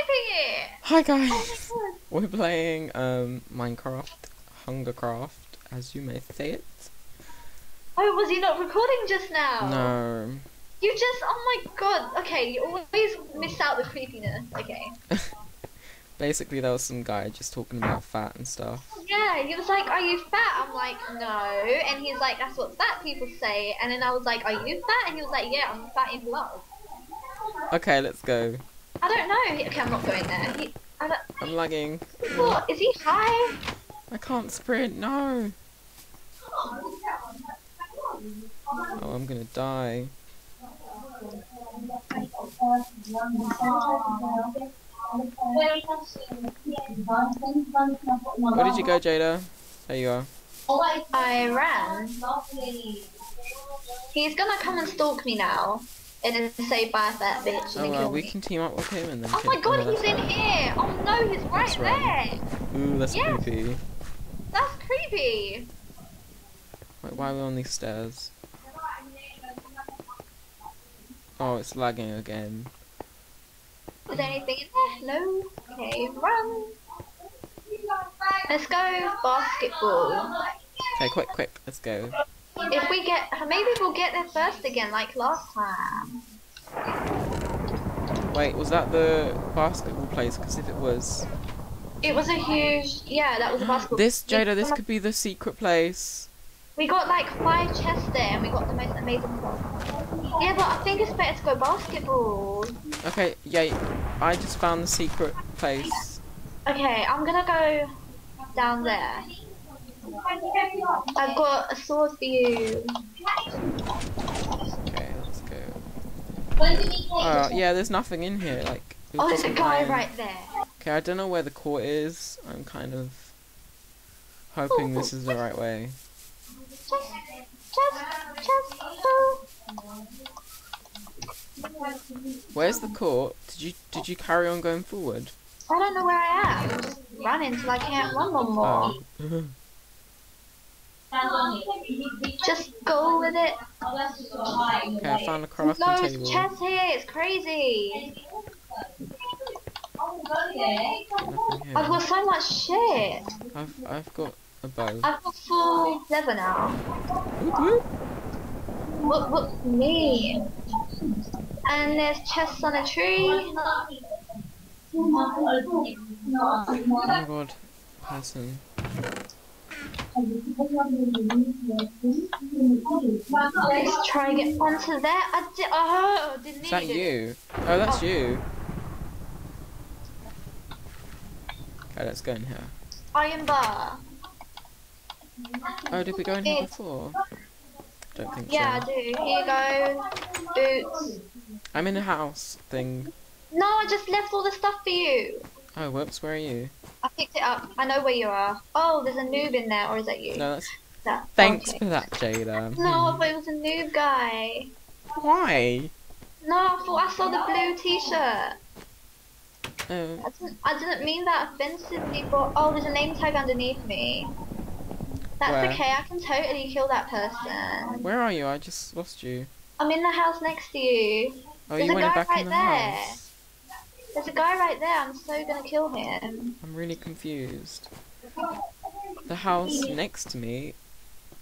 typing it. Hi Oh guys. god. We're playing um Minecraft Hungercraft, as you may say it. Oh, was he not recording just now? No. You just, oh my god. Okay, you always miss out the creepiness. Okay. Basically, there was some guy just talking about fat and stuff. Yeah, he was like, "Are you fat?" I'm like, "No," and he's like, "That's what fat people say." And then I was like, "Are you fat?" And he was like, "Yeah, I'm fat in love." Okay, let's go. I don't know. Okay, I'm not going there. He, I don't, I'm lagging. what, is he high? I can't sprint. No. Oh, I'm gonna die. Where did you go, Ceyda? There you are. I ran. He's gonna come and stalk me now, and then say bye fat oh, bitch and Oh well, we me. can team up with him and then. Oh my god, he's in here! Oh no, he's right right. there! Ooh, that's Yes. creepy. That's creepy! Wait, why are we on these stairs? Oh, it's lagging again. Is there anything in there? No? Okay, run! Let's go basketball. Okay, quick, quick, let's go. If we get, maybe we'll get there first again like last time. Wait, was that the basketball place? Because if it was, It was a huge, yeah, that was a basketball. this Ceyda, this could be the secret place. We got like five chests there and we got the most amazing stuff. Yeah, but I think it's better to go basketball. Okay, yeah, I just found the secret place. Okay, I'm gonna go down there. I've got a sword for you. Okay, let's go. Uh, yeah, there's nothing in here. Like, Oh, there's a guy iron- right there. Okay, I don't know where the court is. I'm kind of hoping this is the right way. Chest, chest, chest. Oh. Where's the court? Did you did you carry on going forward? I don't know where I am. I'm just running till I can't run no more. Oh. Just go with it. okay, I found a crafting No, table. it's chest here. It's crazy. I've got so much shit. I've I've got a bow. I've got full leather now. Whoop, whoop. What, what, me? And there's chests on a tree. Oh my god, person. Let's try and get onto there. I di- oh, didn't Is that you? Oh, that's Oh. you. Okay, let's go in here. Iron bar. Oh, did we go in here before? Don't think Yeah, I do. Here you go. Boots. I'm in a house thing. No, I just left all the stuff for you. Oh, whoops, where are you? I picked it up. I know where you are. Oh, there's a noob in there, or is that you? No, that's. That- Thanks okay. for that, Ceyda. No, but it was a noob guy. Why? No, I thought I saw the blue t-shirt. Oh, I didn't, I didn't mean that offensively, but oh, there's a name tag underneath me. That's Where? okay, I can totally kill that person. where are you? I just lost you. I'm in the house next to you. Oh, There's you went back in the there. house. There's a guy right there, I'm so gonna kill him. I'm really confused. The house next to me.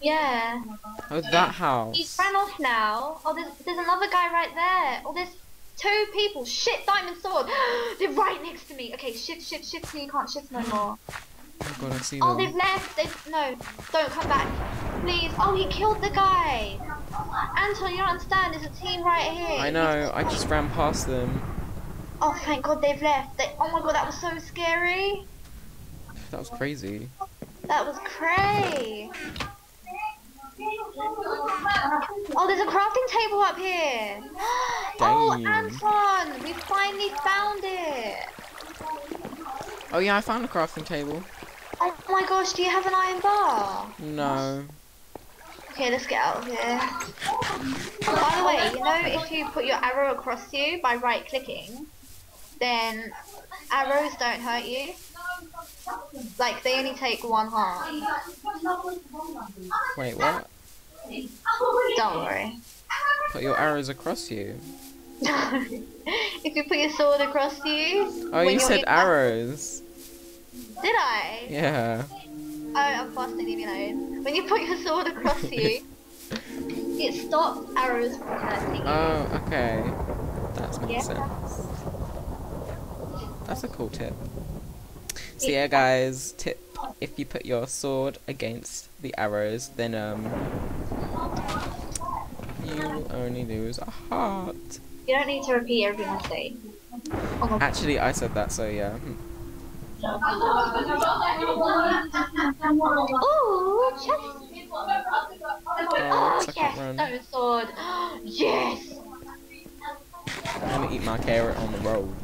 Yeah. Oh, that house. He's ran off now. Oh, there's, there's another guy right there. Oh, there's two people. Shit, diamond sword. They're right next to me. Okay, shift, shift, shift so you can't shift no more. Oh god, I see Oh, them. they've left. They've, no, don't come back. Please. Oh, he killed the guy. Anton, you don't understand. There's a team right here. I know. I just ran past them. Oh, thank God they've left. They, oh my God, that was so scary. That was crazy. That was cray. Oh, there's a crafting table up here. Oh, Anton, we finally found it. Oh yeah, I found a crafting table. Oh my gosh, do you have an iron bar? No. Okay, let's get out of here. By the way, you know if you put your arrow across you by right clicking, then arrows don't hurt you. Like they only take one harm. Wait, what? Don't worry. Put your arrows across you. if you put your sword across you. Oh, when you said arrows. Did I? Yeah. Oh, I'm fasting, leave me alone. When you put your sword across you, it stops arrows from hurting you. Oh, okay. That makes Yeah. sense. That's a cool tip. So yeah, guys, tip: if you put your sword against the arrows, then um, you only lose a heart. You don't need to repeat everything I say. Oh Actually, I said that, so yeah. Ooh, chest. Oh, yes, stone sword. yes. I'm gonna eat my carrot on the road.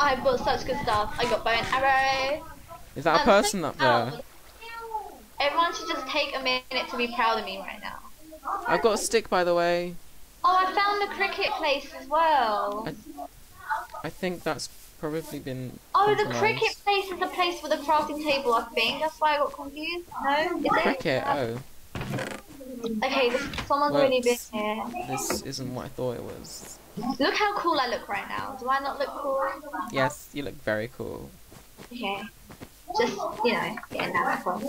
I bought such good stuff. I got bow and arrow. Is that a I'm person so up there? proud. Everyone should just take a minute to be proud of me right now. I've got a stick, by the way. Oh, I found the cricket place as well. I think that's probably been. Oh, the cricket place is the place for the crafting table, I think. That's why I got confused. No? Is it? Cricket. Oh, Okay, this, someone's already been here. this isn't what I thought it was. Look how cool I look right now. Do I not look cool? Yes, you look very cool. Okay. Just, you know, getting that across.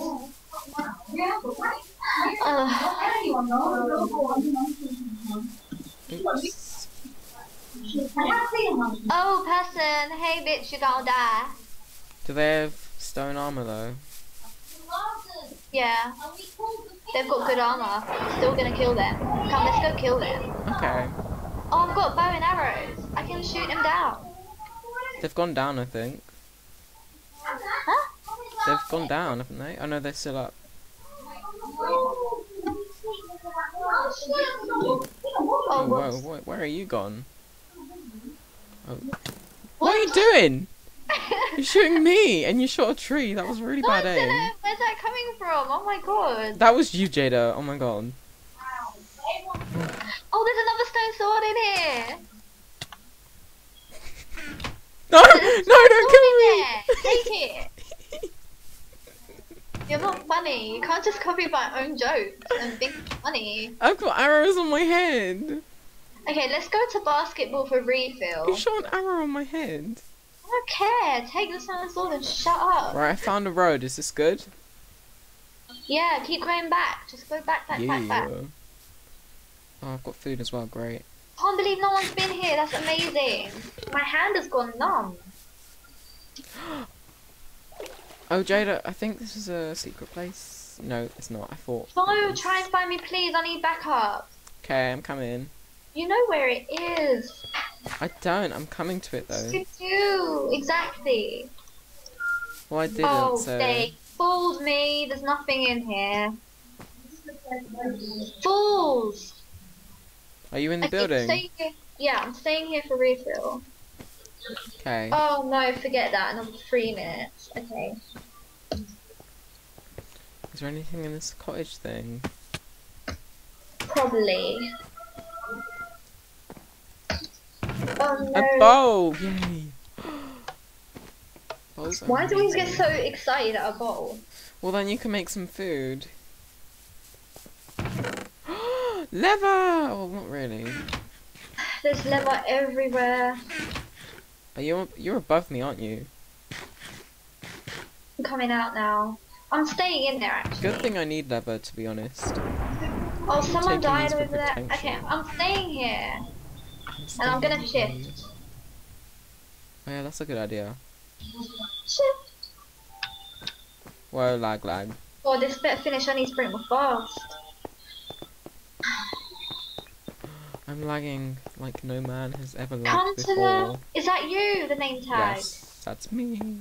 Oops. Oh, person. Hey, bitch, you're gonna die. Do they have stone armor though? Yeah. They've got good armor. Still gonna kill them. Come, let's go kill them. Okay. Oh, I've got bow and arrows. I can shoot them down. They've gone down, I think. Huh? They've gone down, haven't they? Oh no, they're still up. Oh, whoa, whoa, where are you gone? Oh. What are you doing? You're shooting me, and you shot a tree. That was really No, bad aim. Where's that coming from? Oh my god. That was you, Ceyda. Oh my god. Oh, there's another stone sword in here. No, no, don't kill me. Yeah, take it. You're not funny. You can't just copy my own jokes and think funny. I've got arrows on my head. Okay, let's go to basketball for refill. You shot an arrow on my head. I don't care. Take the stone sword and shut up. Right, I found a road. Is this good? Yeah, keep going back. Just go back, back, back, back. Oh, I've got food as well. Great. Can't believe no one's been here. That's amazing. My hand has gone numb. Oh, Ceyda, I think this is a secret place. No, it's not. I thought. No, try and find me, please. I need backup. Okay, I'm coming. You know where it is. I don't. I'm coming to it though. You do. Exactly. Well, I didn't. oh, so. they fooled me. There's nothing in here. Fools. Are you in the Okay, building? here. Yeah, I'm staying here for refill. Okay. Oh no, forget that. Another three minutes. Okay. Is there anything in this cottage thing? Probably. Oh no. A bowl! Yay! Bowls Why do we get so excited at a bowl? Well, then you can make some food. Leather! Oh, not really. There's leather everywhere. Oh, Are you? You're above me, aren't you? I'm coming out now. I'm staying in there actually. Good thing I need leather, to be honest. Oh, someone died over there. Okay, I'm staying here. And I'm gonna shift. Oh yeah, that's a good idea. Shift. Whoa, lag, lag. Oh, this better finish. I need to sprint more fast. I'm lagging like no man has ever lagged before. the. Is that you? The name tag. Yes, that's me.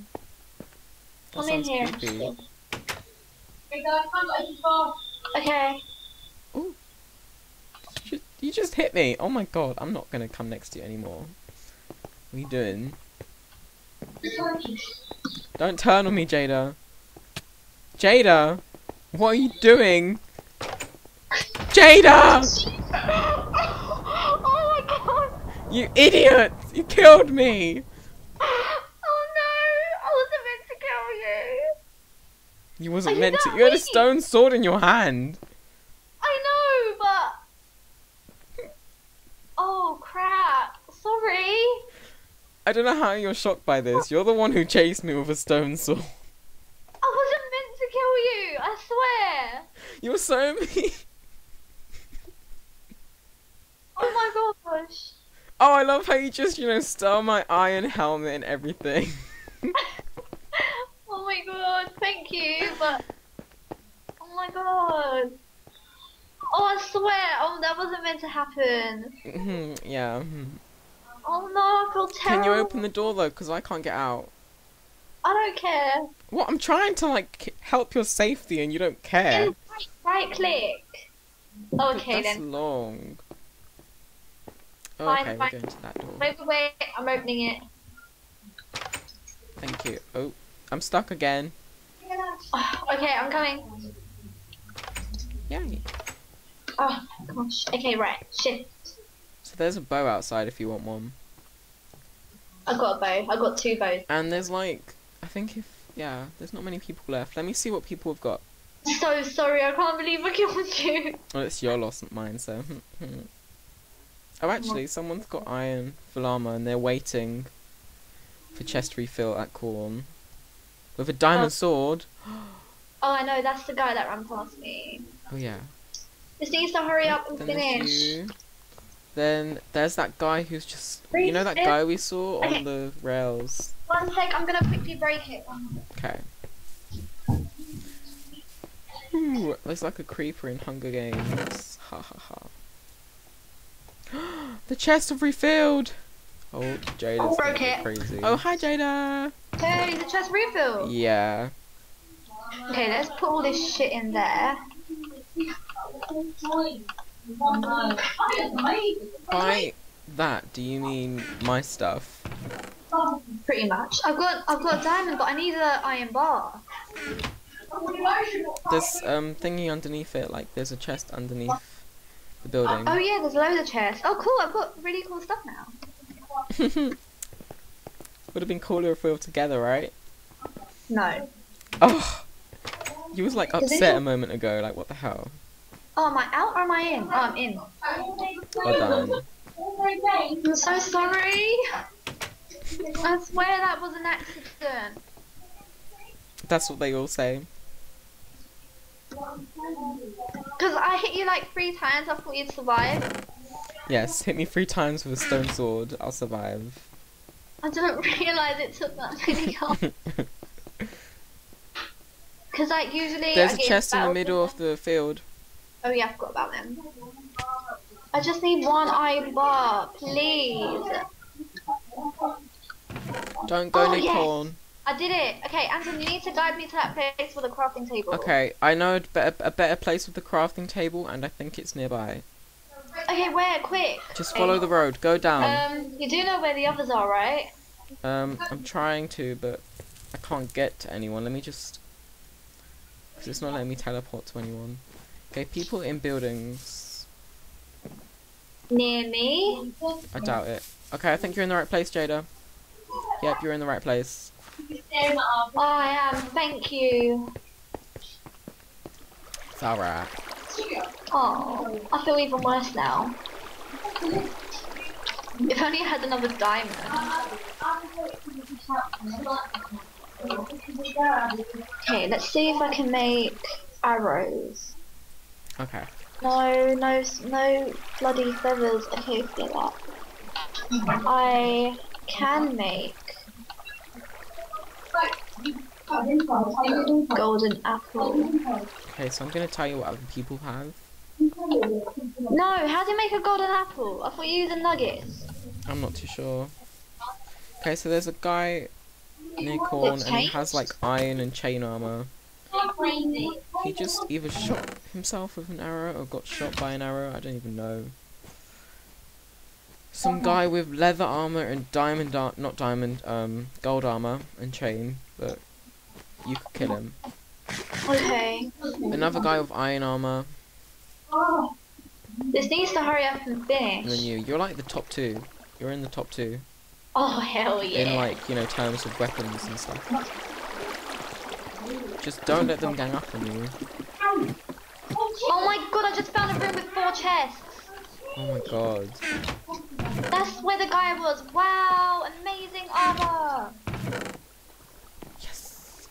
That Come in here. creepy. Okay. You, you just hit me. Oh my god, I'm not gonna come next to you anymore. What are you doing? Don't turn on me, Ceyda. Ceyda! What are you doing? Ceyda! oh my god. You idiot! You killed me! Oh no! I wasn't meant to kill you. You wasn't Are you meant to. You had a stone sword in your hand. I know, but. Oh crap! Sorry. I don't know how you're shocked by this. You're the one who chased me with a stone sword. I wasn't meant to kill you. I swear. You were so mean. Oh my gosh. Oh, I love how you just, you know, stole my iron helmet and everything. oh my god. Thank you, but oh my god. Oh, I swear. Oh, that wasn't meant to happen. Mhm, yeah. mhm. Oh no, I feel terrible. Can you open the door though? Because I can't get out. I don't care. What? I'm trying to like help your safety and you don't care. Right, right click. Okay That's then. long. Oh, Fine, okay, we're going to that door. Wait, wait, wait. I'm opening it. Thank you. Oh, I'm stuck again. Oh, okay, I'm coming. Yay. Oh gosh. Okay, right. Shift. So there's a bow outside if you want one. I got a bow. I got two bows. And there's like, I think if, yeah, there's not many people left. Let me see what people have got. So sorry. I can't believe I killed you. Well, it's your loss, not mine, so. oh, actually, someone's got iron for armor and they're waiting for chest refill at Corn. With a diamond Oh. sword. Oh, I know. That's the guy that ran past me. Oh, yeah. This needs to hurry up and Then finish. Then there's that guy who's just. You know that it. guy we saw Okay. on the rails? One sec. I'm gonna quickly break it. Okay. Ooh, there's like a creeper in Hunger Games. Ha ha ha. The chest have refilled! Oh, Ceyda's broke going it. crazy. Oh, hi Ceyda! Hey, the chest refilled. Yeah. Okay, let's put all this shit in there. By that, do you mean my stuff? Pretty much. I've got I've got a diamond, but I need an iron bar. There's um thingy underneath it, like there's a chest underneath the building. Oh, oh yeah, there's loads of chests. Oh cool, I've got really cool stuff now. Would have been cooler if we were together, right? No. Oh! You was like upset a moment ago, like what the hell? Oh, am I out or am I in? Oh, I'm in. Well done. I'm so sorry. I swear that was an accident. That's what they all say. Because I hit you like three times, I thought you'd survive. Yes, hit me three times with a stone sword, I'll survive. I didn't realise it took that many. Because like usually There's I a chest in the middle of the field. Oh yeah, I forgot about them. I just need one iron bar, please. Don't go Oh, yes. corn. I did it. Okay, Anton, you need to guide me to that place with the crafting table. Okay, I know a better, a better place with the crafting table, and I think it's nearby. Okay, where? Quick. Just follow the road, go down. Um, you do know where the others are, right? Um, I'm trying to, but I can't get to anyone. Let me just. Because it's not letting me teleport to anyone. Okay, people in buildings. Near me. I doubt it. Okay, I think you're in the right place, Ceyda. Yep, you're in the right place. Oh, I am. Thank you. It's alright. Oh, I feel even worse now. If only I had another diamond. Okay, let's see if I can make arrows. Okay. No, no, no bloody feathers. Okay, forget that. I can make golden apple. Okay, so I'm gonna tell you what other people have. No, how do you make a golden apple? I thought you used the nuggets. I'm not too sure. Okay, so there's a guy near Corn, and he has like iron and chain armor. He just either shot himself with an arrow or got shot by an arrow. I don't even know. Some guy with leather armor and diamond, ar- not diamond, um, gold armor and chain, but you could kill him. Okay. Another guy with iron armor, This needs to hurry up and and then finish. you. You're like the top two. You're in the top two Oh hell yeah. in like you know terms of weapons and stuff. Just don't let them gang up on you. Oh my god, I just found a room with four chests. Oh my god. That's where the guy was. Wow, amazing armor. Yes.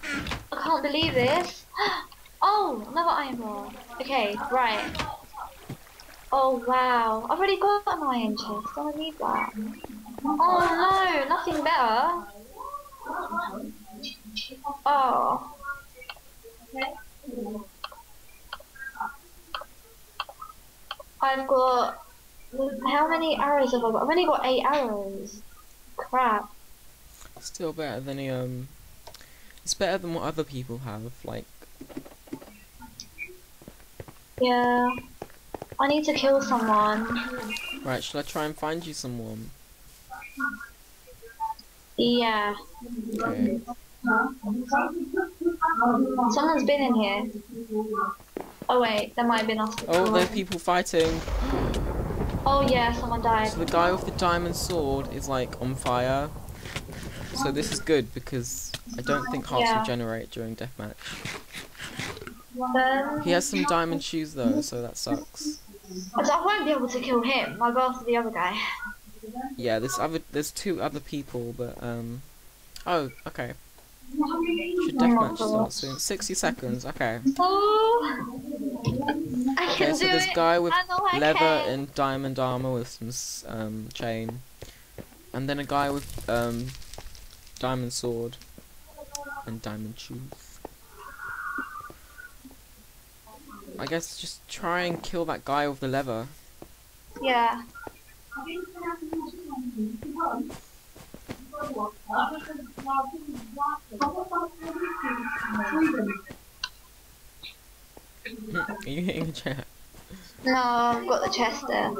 I can't believe this. Oh, another iron bar. Okay, right. Oh wow, I've already got an iron chest. I don't need that. Oh no, nothing better. Oh. Okay I've got. How many arrows have I got? I've only got eight arrows. Crap. Still better than the um. It's better than what other people have. Like, Yeah. I need to kill someone. right? Should I try and find you someone? Yeah. Okay. Someone's been in here. Oh wait, there might have been us. Oh, there are people fighting. Oh yeah, someone died. So the guy with the diamond sword is like on fire. So this is good because I don't think hearts Yeah. regenerate during deathmatch. Then He has some diamond shoes though, so that sucks. I won't be able to kill him. I'll go after the other guy. Yeah, there's other there's two other people, but um. Oh, okay. Should deathmatch start soon? Sixty seconds. Okay. Oh, I Okay, can so do this it. guy with I know I leather and diamond armor with some um chain, and then a guy with um diamond sword and diamond shoes. I guess just try and kill that guy with the lever. Yeah. Hmm, are you hitting the chat? No, I've got the chest there.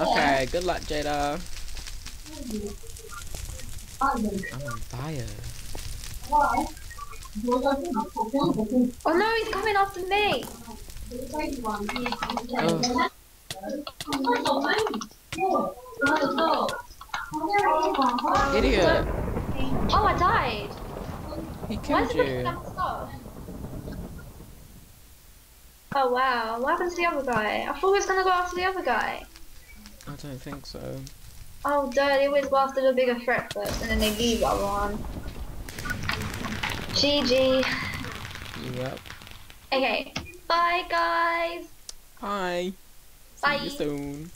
Okay, good luck, Ceyda. I'm on fire. Oh no, he's coming after me. Oh, idiot! Oh, I died. He Why killed you. Oh wow, what happened to the other guy? I thought he was gonna go after the other guy. I don't think so. Oh, duh, they always go after the bigger threat first, and then they leave the other one. GG. Yep. Okay, bye guys. Bye. See you soon.